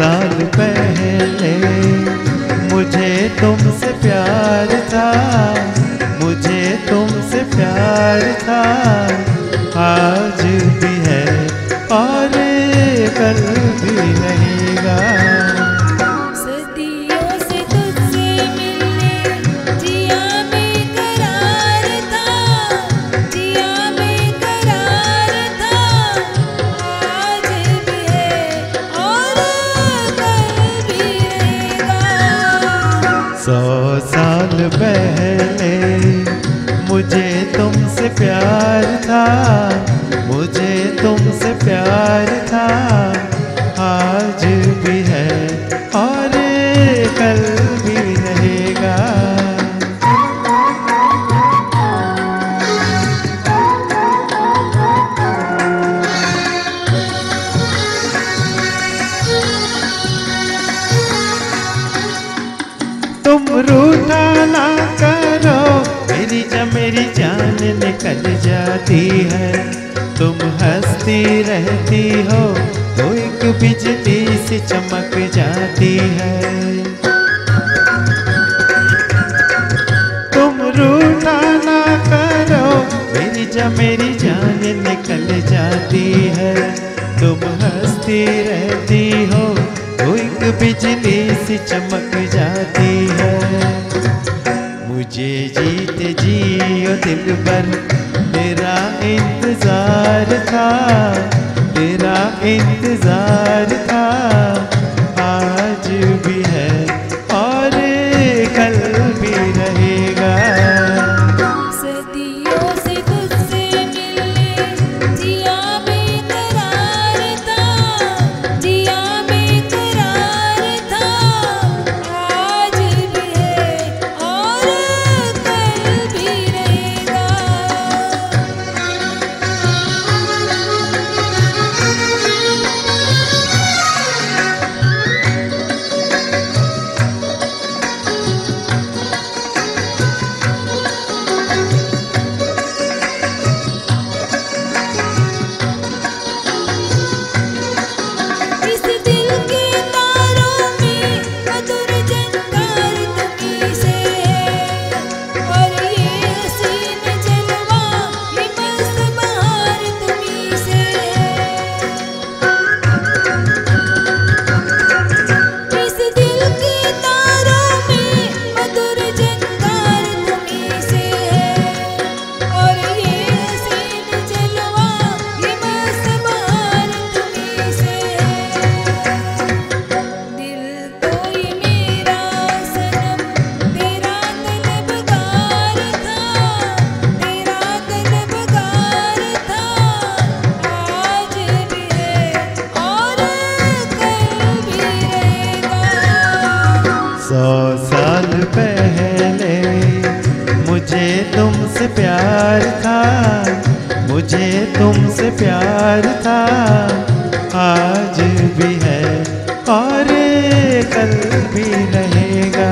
साल पहले मुझे तुमसे प्यार था मुझे तुमसे प्यार था। आज भी है सौ साल पहले मुझे तुमसे प्यार था मुझे तुमसे प्यार था आज भी है जान निकल जाती है। तुम हंसती रहती हो तो एक बिजली से चमक जाती है। तुम रूठा ना करो, मेरी जब मेरी जान निकल जाती है। तुम हंसती रहती हो तो एक बिजली से चमक जाती है। मुझे जीत जियो दिल पर। तेरा इंतज़ार था तेरा इंतज़ार था। प्यार था, मुझे तुमसे प्यार था। आज भी है और कल भी रहेगा।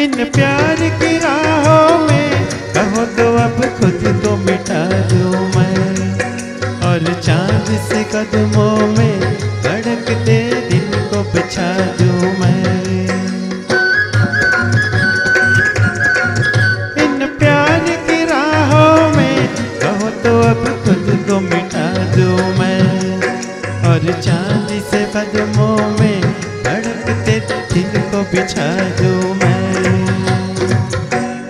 इन प्यार की राहों में कहो तो अब खुद और चाँद से कदमों में धड़कते दिल को बिछा दूँ मैं। इन प्यार की राहों में कहो तो अब खुद को मिटा दूँ मैं। और चाँद से कदमों में धड़कते दिल को बिछा दूँ मैं।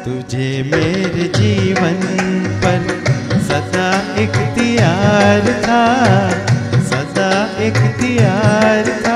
तुझे मेरे जीवन पर सदा इख्तियार था सदा इख्तियार